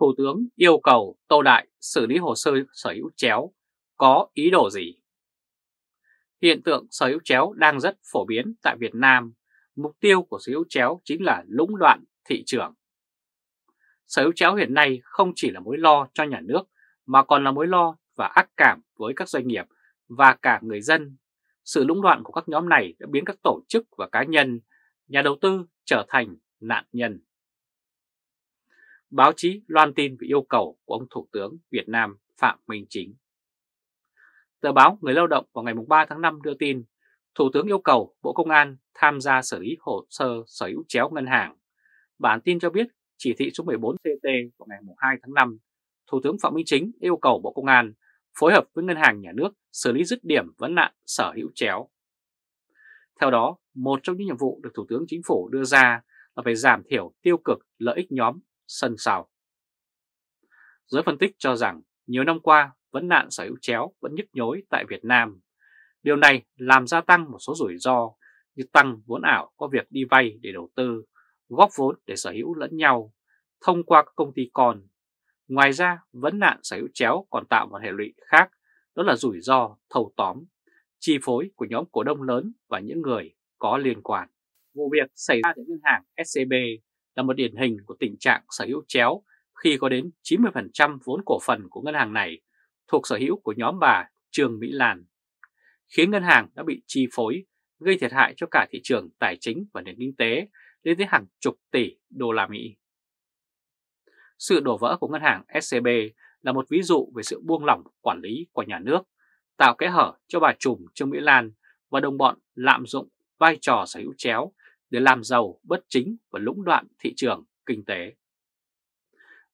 Thủ tướng yêu cầu Tô Đại xử lý hồ sơ sở hữu chéo có ý đồ gì? Hiện tượng sở hữu chéo đang rất phổ biến tại Việt Nam. Mục tiêu của sở hữu chéo chính là lũng đoạn thị trường. Sở hữu chéo hiện nay không chỉ là mối lo cho nhà nước mà còn là mối lo và ác cảm với các doanh nghiệp và cả người dân. Sự lũng đoạn của các nhóm này đã biến các tổ chức và cá nhân, nhà đầu tư trở thành nạn nhân. Báo chí loan tin về yêu cầu của ông Thủ tướng Việt Nam Phạm Minh Chính. Tờ báo Người Lao động vào ngày 3 tháng 5 đưa tin Thủ tướng yêu cầu Bộ Công an tham gia xử lý hồ sơ sở hữu chéo ngân hàng. Bản tin cho biết chỉ thị số 14 CT vào ngày 2 tháng 5, Thủ tướng Phạm Minh Chính yêu cầu Bộ Công an phối hợp với Ngân hàng Nhà nước xử lý dứt điểm vấn nạn sở hữu chéo. Theo đó, một trong những nhiệm vụ được Thủ tướng Chính phủ đưa ra là phải giảm thiểu tiêu cực lợi ích nhóm sân sau. Giới phân tích cho rằng nhiều năm qua vấn nạn sở hữu chéo vẫn nhức nhối tại Việt Nam. Điều này làm gia tăng một số rủi ro như tăng vốn ảo có việc đi vay để đầu tư, góp vốn để sở hữu lẫn nhau thông qua các công ty con. Ngoài ra, vấn nạn sở hữu chéo còn tạo một hệ lụy khác, đó là rủi ro thâu tóm, chi phối của nhóm cổ đông lớn và những người có liên quan. Vụ việc xảy ra tại ngân hàng SCB là một điển hình của tình trạng sở hữu chéo khi có đến 90% vốn cổ phần của ngân hàng này thuộc sở hữu của nhóm bà Trương Mỹ Lan, khiến ngân hàng đã bị chi phối, gây thiệt hại cho cả thị trường tài chính và nền kinh tế lên tới hàng chục tỷ đô la Mỹ. Sự đổ vỡ của ngân hàng SCB là một ví dụ về sự buông lỏng quản lý của nhà nước, tạo kẽ hở cho bà trùm Trương Mỹ Lan và đồng bọn lạm dụng vai trò sở hữu chéo để làm giàu bất chính và lũng đoạn thị trường kinh tế.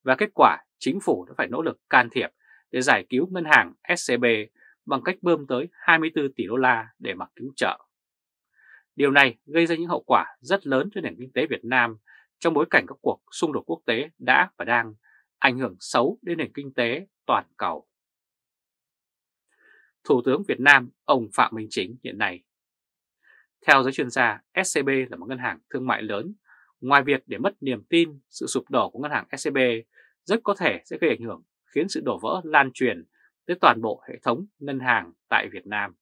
Và kết quả, chính phủ đã phải nỗ lực can thiệp để giải cứu ngân hàng SCB bằng cách bơm tới 24 tỷ đô la để mặc cứu trợ. Điều này gây ra những hậu quả rất lớn cho nền kinh tế Việt Nam trong bối cảnh các cuộc xung đột quốc tế đã và đang ảnh hưởng xấu đến nền kinh tế toàn cầu. Thủ tướng Việt Nam ông Phạm Minh Chính hiện nay theo giới chuyên gia, SCB là một ngân hàng thương mại lớn. Ngoài việc để mất niềm tin, sự sụp đổ của ngân hàng SCB rất có thể sẽ gây ảnh hưởng khiến sự đổ vỡ lan truyền tới toàn bộ hệ thống ngân hàng tại Việt Nam.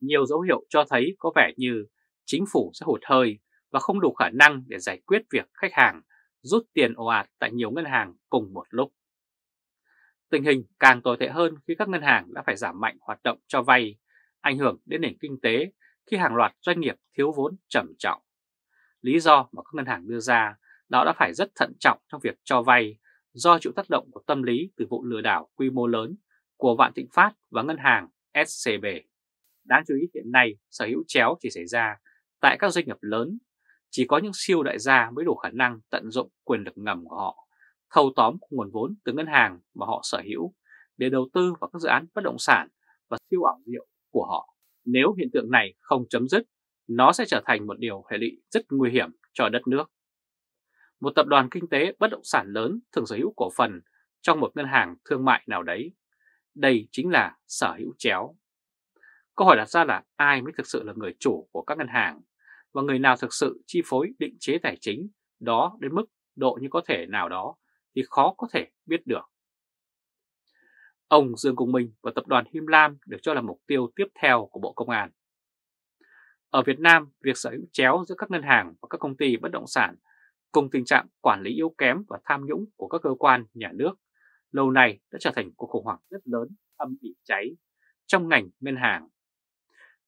Nhiều dấu hiệu cho thấy có vẻ như chính phủ sẽ hụt hơi và không đủ khả năng để giải quyết việc khách hàng rút tiền ồ ạt tại nhiều ngân hàng cùng một lúc. Tình hình càng tồi tệ hơn khi các ngân hàng đã phải giảm mạnh hoạt động cho vay, ảnh hưởng đến nền kinh tế khi hàng loạt doanh nghiệp thiếu vốn trầm trọng. Lý do mà các ngân hàng đưa ra đó đã phải rất thận trọng trong việc cho vay do chịu tác động của tâm lý từ vụ lừa đảo quy mô lớn của Vạn Thịnh Phát và ngân hàng SCB. Đáng chú ý hiện nay sở hữu chéo chỉ xảy ra tại các doanh nghiệp lớn, chỉ có những siêu đại gia mới đủ khả năng tận dụng quyền lực ngầm của họ, thâu tóm nguồn vốn từ ngân hàng mà họ sở hữu để đầu tư vào các dự án bất động sản và siêu ảo diệu của họ. Nếu hiện tượng này không chấm dứt, nó sẽ trở thành một điều hệ lụy rất nguy hiểm cho đất nước. Một tập đoàn kinh tế bất động sản lớn thường sở hữu cổ phần trong một ngân hàng thương mại nào đấy. Đây chính là sở hữu chéo. Câu hỏi đặt ra là ai mới thực sự là người chủ của các ngân hàng và người nào thực sự chi phối định chế tài chính đó đến mức độ như có thể nào đó thì khó có thể biết được. Ông Dương Công Minh và tập đoàn Him Lam được cho là mục tiêu tiếp theo của Bộ Công an. Ở Việt Nam, việc sở hữu chéo giữa các ngân hàng và các công ty bất động sản cùng tình trạng quản lý yếu kém và tham nhũng của các cơ quan nhà nước lâu nay đã trở thành cuộc khủng hoảng rất lớn âm ỉ cháy trong ngành ngân hàng.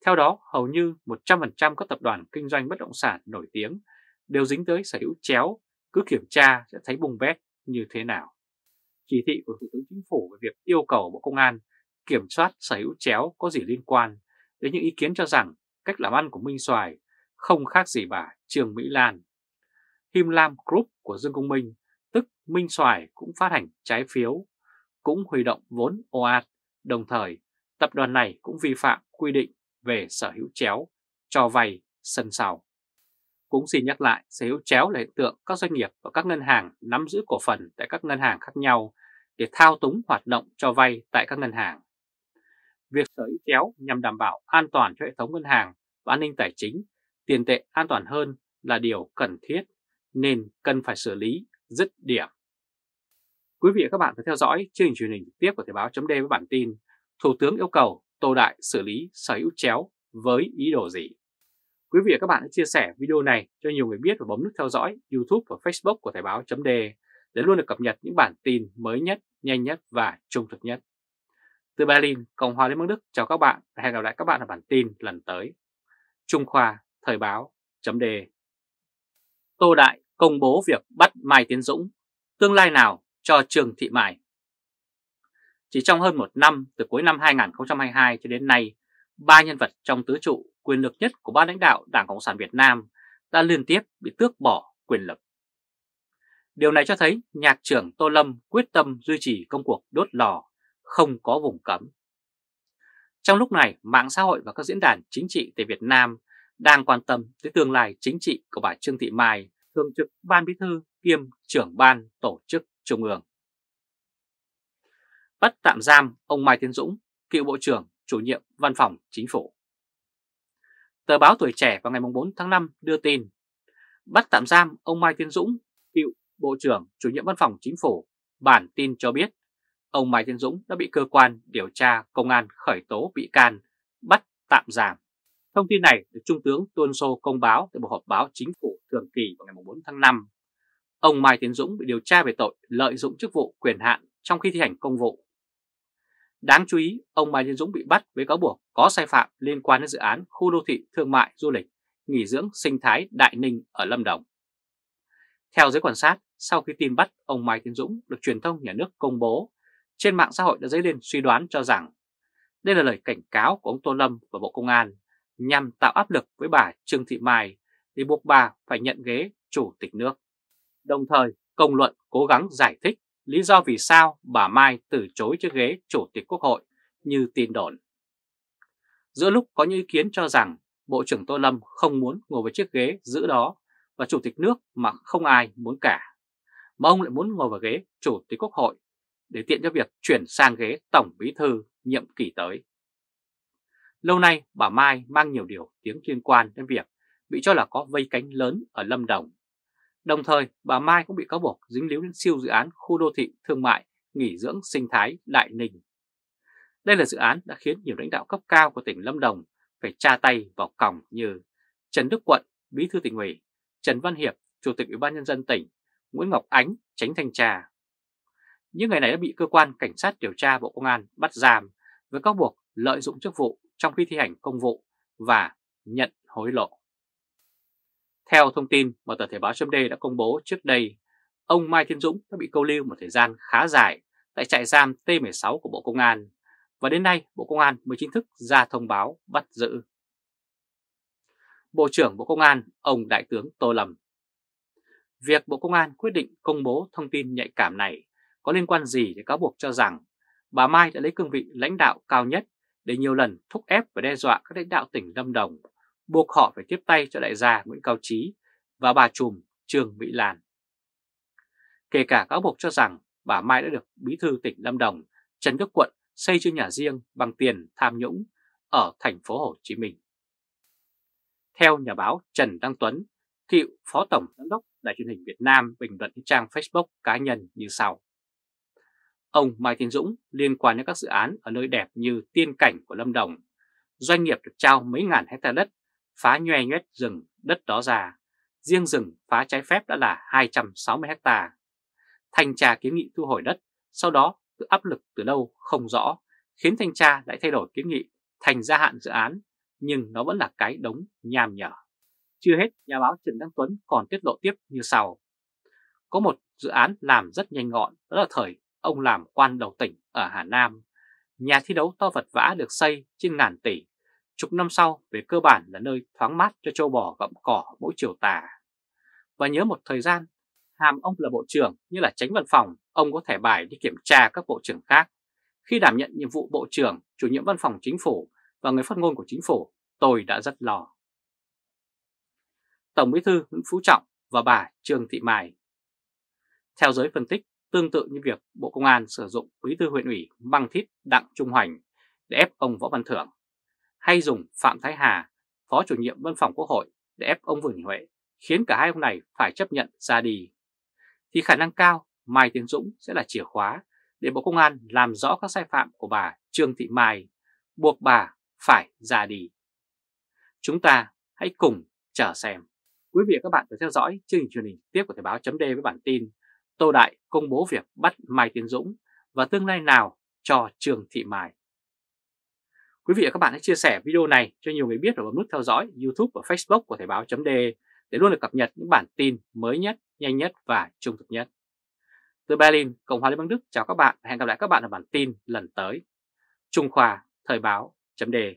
Theo đó, hầu như 100% các tập đoàn kinh doanh bất động sản nổi tiếng đều dính tới sở hữu chéo, cứ kiểm tra sẽ thấy bùng bét như thế nào chỉ thị của Thủ tướng Chính phủ về việc yêu cầu Bộ Công an kiểm soát sở hữu chéo có gì liên quan đến những ý kiến cho rằng cách làm ăn của Minh Xoài không khác gì bà Trương Mỹ Lan. Him Lam Group của Dương Công Minh, tức Minh Xoài cũng phát hành trái phiếu, cũng huy động vốn ồ ạt, đồng thời tập đoàn này cũng vi phạm quy định về sở hữu chéo, cho vay sân sau. Cũng xin nhắc lại, sở hữu chéo là hiện tượng các doanh nghiệp và các ngân hàng nắm giữ cổ phần tại các ngân hàng khác nhau để thao túng hoạt động cho vay tại các ngân hàng. Việc sở hữu chéo nhằm đảm bảo an toàn cho hệ thống ngân hàng và an ninh tài chính, tiền tệ an toàn hơn là điều cần thiết nên cần phải xử lý dứt điểm. Quý vị và các bạn vừa theo dõi chương trình truyền hình trực tiếp của Thời báo chấm với bản tin Thủ tướng yêu cầu Tô Đại xử lý sở hữu chéo với ý đồ gì? Quý vị và các bạn hãy chia sẻ video này cho nhiều người biết và bấm nút theo dõi YouTube và Facebook của Thời báo chấm để để luôn được cập nhật những bản tin mới nhất, nhanh nhất và trung thực nhất. Từ Berlin, Cộng hòa Liên bang Đức chào các bạn và hẹn gặp lại các bạn ở bản tin lần tới. Trung Khoa, Thời báo, chấm đề. Tô Đại công bố việc bắt Mai Tiến Dũng, tương lai nào cho Trường Thị Mai? Chỉ trong hơn một năm, từ cuối năm 2022 cho đến nay, ba nhân vật trong tứ trụ quyền lực nhất của ban lãnh đạo Đảng Cộng sản Việt Nam đã liên tiếp bị tước bỏ quyền lực. Điều này cho thấy nhạc trưởng Tô Lâm quyết tâm duy trì công cuộc đốt lò, không có vùng cấm. Trong lúc này, mạng xã hội và các diễn đàn chính trị tại Việt Nam đang quan tâm tới tương lai chính trị của bà Trương Thị Mai, thường trực Ban Bí thư kiêm trưởng ban tổ chức Trung ương. Bắt tạm giam ông Mai Tiến Dũng, cựu Bộ trưởng, chủ nhiệm Văn phòng Chính phủ. Tờ báo Tuổi Trẻ vào ngày 4 tháng 5 đưa tin bắt tạm giam ông Mai Tiến Dũng, cựu Bộ trưởng, chủ nhiệm Văn phòng Chính phủ. Bản tin cho biết ông Mai Tiến Dũng đã bị cơ quan điều tra công an khởi tố bị can, bắt tạm giam. Thông tin này được Trung tướng Tuân Sô công báo tại buổi họp báo chính phủ thường kỳ vào ngày 4 tháng 5 Ông Mai Tiến Dũng bị điều tra về tội lợi dụng chức vụ quyền hạn trong khi thi hành công vụ. Đáng chú ý, ông Mai Tiến Dũng bị bắt với cáo buộc có sai phạm liên quan đến dự án khu đô thị thương mại du lịch, nghỉ dưỡng sinh thái Đại Ninh ở Lâm Đồng. Theo giới quan sát, sau khi tin bắt ông Mai Tiến Dũng được truyền thông nhà nước công bố, trên mạng xã hội đã dấy lên suy đoán cho rằng đây là lời cảnh cáo của ông Tô Lâm và Bộ Công an nhằm tạo áp lực với bà Trương Thị Mai để buộc bà phải nhận ghế chủ tịch nước. Đồng thời, công luận cố gắng giải thích lý do vì sao bà Mai từ chối chiếc ghế Chủ tịch Quốc hội như tin đồn. Giữa lúc có những ý kiến cho rằng Bộ trưởng Tô Lâm không muốn ngồi với chiếc ghế giữ đó và Chủ tịch nước mà không ai muốn cả, mà ông lại muốn ngồi vào ghế Chủ tịch Quốc hội để tiện cho việc chuyển sang ghế Tổng Bí Thư nhiệm kỳ tới. Lâu nay bà Mai mang nhiều điều tiếng liên quan đến việc bị cho là có vây cánh lớn ở Lâm Đồng Đồng thời, bà Mai cũng bị cáo buộc dính líu đến siêu dự án khu đô thị thương mại nghỉ dưỡng sinh thái Đại Ninh. Đây là dự án đã khiến nhiều lãnh đạo cấp cao của tỉnh Lâm Đồng phải tra tay vào còng như Trần Đức Quận, Bí thư tỉnh ủy, Trần Văn Hiệp, Chủ tịch Ủy ban nhân dân tỉnh, Nguyễn Ngọc Ánh, Tránh thanh tra. Những người này đã bị cơ quan cảnh sát điều tra Bộ Công an bắt giam với các buộc lợi dụng chức vụ trong khi thi hành công vụ và nhận hối lộ. Theo thông tin mà tờ Thể báo chấm đã công bố trước đây, ông Mai Thiên Dũng đã bị câu lưu một thời gian khá dài tại trại giam T16 của Bộ Công an và đến nay Bộ Công an mới chính thức ra thông báo bắt giữ. Bộ trưởng Bộ Công an, ông Đại tướng Tô Lâm Việc Bộ Công an quyết định công bố thông tin nhạy cảm này có liên quan gì để cáo buộc cho rằng bà Mai đã lấy cương vị lãnh đạo cao nhất để nhiều lần thúc ép và đe dọa các lãnh đạo tỉnh Lâm Đồng buộc họ phải tiếp tay cho đại gia Nguyễn Cao Trí và bà trùm Trương Mỹ Lan. Kể cả cáo buộc cho rằng bà Mai đã được bí thư tỉnh Lâm Đồng, Trần Đức Quận xây cho nhà riêng bằng tiền tham nhũng ở thành phố Hồ Chí Minh. Theo nhà báo Trần Đăng Tuấn, cựu Phó Tổng Giám đốc Đài truyền hình Việt Nam bình luận trên trang Facebook cá nhân như sau. Ông Mai Tiến Dũng liên quan đến các dự án ở nơi đẹp như tiên cảnh của Lâm Đồng, doanh nghiệp được trao mấy ngàn hecta đất phá nhoe nhoét rừng đất đó ra. Riêng rừng phá trái phép đã là 260 hecta. Thanh tra kiến nghị thu hồi đất, sau đó tự áp lực từ đâu không rõ, khiến thanh tra lại thay đổi kiến nghị thành gia hạn dự án, nhưng nó vẫn là cái đống nham nhở. Chưa hết, nhà báo Trần Đăng Tuấn còn tiết lộ tiếp như sau. Có một dự án làm rất nhanh gọn, đó là thời ông làm quan đầu tỉnh ở Hà Nam. Nhà thi đấu to vật vã được xây trên ngàn tỷ Chục năm sau, về cơ bản là nơi thoáng mát cho châu bò gặm cỏ mỗi chiều tà. Và nhớ một thời gian, hàm ông là bộ trưởng như là tránh văn phòng, ông có thẻ bài đi kiểm tra các bộ trưởng khác. Khi đảm nhận nhiệm vụ bộ trưởng, chủ nhiệm văn phòng chính phủ và người phát ngôn của chính phủ, tôi đã rất lo. Tổng bí thư Nguyễn Phú Trọng và bà Trương Thị Mai Theo giới phân tích, tương tự như việc Bộ Công an sử dụng bí thư huyện ủy băng thít Đặng Trung Hoành để ép ông Võ Văn Thưởng hay dùng Phạm Thái Hà, Phó chủ nhiệm văn phòng Quốc hội để ép ông Vương Đình Huệ, khiến cả hai ông này phải chấp nhận ra đi, thì khả năng cao Mai Tiến Dũng sẽ là chìa khóa để Bộ Công an làm rõ các sai phạm của bà Trương Thị Mai, buộc bà phải ra đi. Chúng ta hãy cùng chờ xem. Quý vị và các bạn phải theo dõi chương trình truyền hình tiếp của Thời báo chấm với bản tin Tô Đại công bố việc bắt Mai Tiến Dũng và tương lai nào cho Trương Thị Mai. Quý vị và các bạn hãy chia sẻ video này cho nhiều người biết và bấm nút theo dõi YouTube và Facebook của Thời báo chấm để luôn được cập nhật những bản tin mới nhất, nhanh nhất và trung thực nhất. Từ Berlin, Cộng hòa Liên bang Đức chào các bạn và hẹn gặp lại các bạn ở bản tin lần tới. Trung Khoa Thời báo chấm đề.